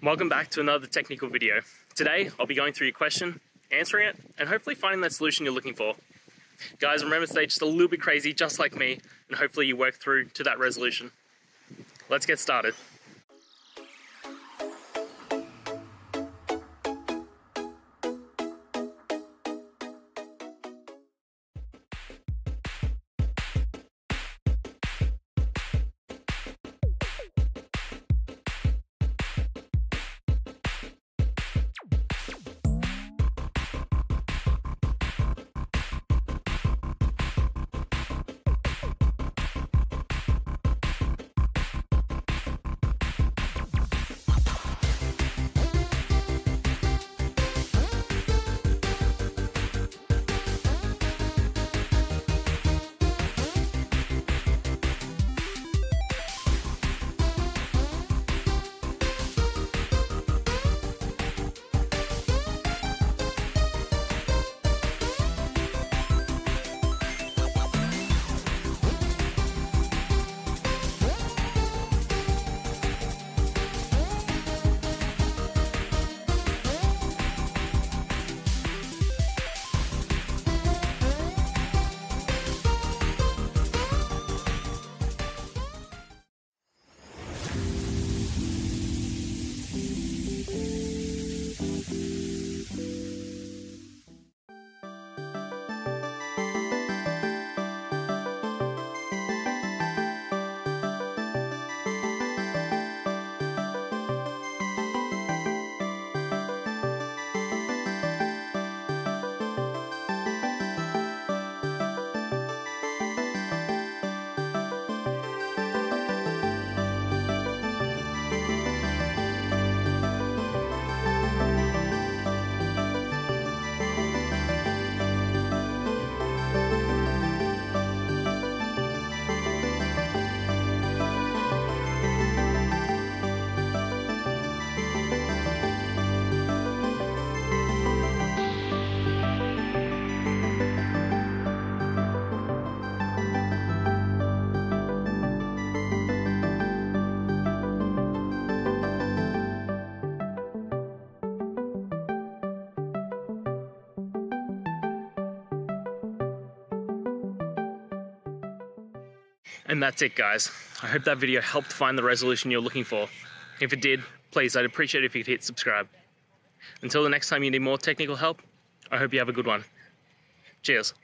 Welcome back to another technical video. Today, I'll be going through your question, answering it, and hopefully finding that solution you're looking for. Guys, remember to stay just a little bit crazy, just like me, and hopefully you work through to that resolution. Let's get started. And that's it guys. I hope that video helped find the resolution you're looking for. If it did, please I'd appreciate it if you could hit subscribe. Until the next time you need more technical help, I hope you have a good one. Cheers.